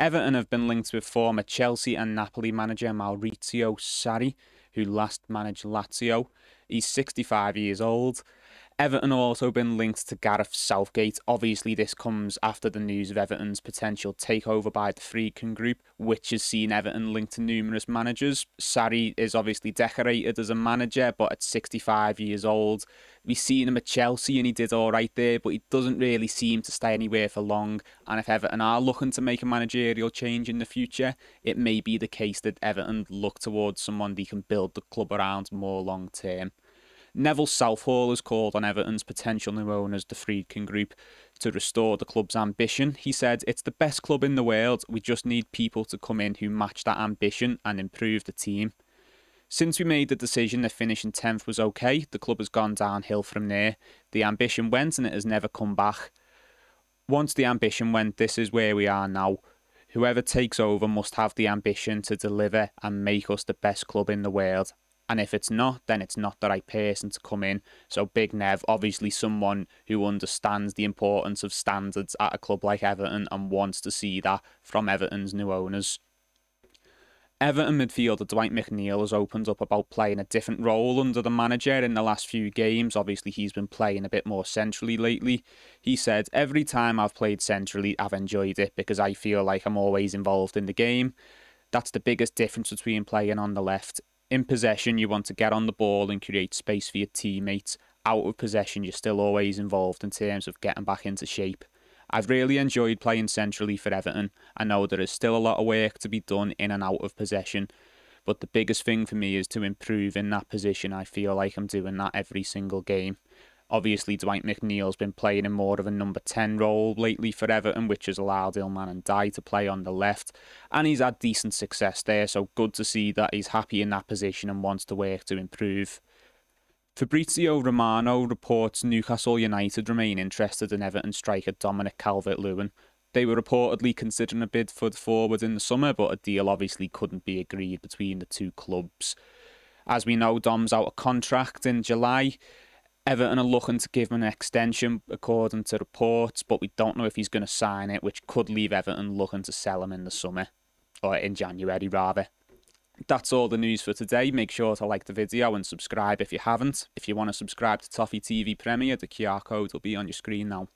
Everton have been linked with former Chelsea and Napoli manager Maurizio Sarri, who last managed Lazio. He's 65 years old. Everton have also been linked to Gareth Southgate. Obviously, this comes after the news of Everton's potential takeover by the Friedkin Group, which has seen Everton linked to numerous managers. Sarri is obviously decorated as a manager, but at 65 years old, we've seen him at Chelsea and he did all right there, but he doesn't really seem to stay anywhere for long. And if Everton are looking to make a managerial change in the future, it may be the case that Everton look towards someone they can build the club around more long term. Neville Southall has called on Everton's potential new owners, the Friedkin Group, to restore the club's ambition. He said, It's the best club in the world. We just need people to come in who match that ambition and improve the team. Since we made the decision that finishing 10th was okay, the club has gone downhill from there. The ambition went and it has never come back. Once the ambition went, this is where we are now. Whoever takes over must have the ambition to deliver and make us the best club in the world. And if it's not, then it's not the right person to come in. So Big Nev, obviously someone who understands the importance of standards at a club like Everton and wants to see that from Everton's new owners. Everton midfielder Dwight McNeil has opened up about playing a different role under the manager in the last few games. Obviously, he's been playing a bit more centrally lately. He said, Every time I've played centrally, I've enjoyed it because I feel like I'm always involved in the game. That's the biggest difference between playing on the left in possession, you want to get on the ball and create space for your teammates. Out of possession, you're still always involved in terms of getting back into shape. I've really enjoyed playing centrally for Everton. I know there is still a lot of work to be done in and out of possession, but the biggest thing for me is to improve in that position. I feel like I'm doing that every single game. Obviously, Dwight McNeil's been playing in more of a number 10 role lately for Everton, which has allowed Iliman and Ndiaye to play on the left. And he's had decent success there, so good to see that he's happy in that position and wants to work to improve. Fabrizio Romano reports Newcastle United remain interested in Everton striker Dominic Calvert Lewin. They were reportedly considering a bid for the forward in the summer, but a deal obviously couldn't be agreed between the two clubs. As we know, Dom's out of contract in July. Everton are looking to give him an extension according to reports, but we don't know if he's going to sign it, which could leave Everton looking to sell him in the summer, or in January rather. That's all the news for today. Make sure to like the video and subscribe if you haven't. If you want to subscribe to Toffee TV Premier, the QR code will be on your screen now.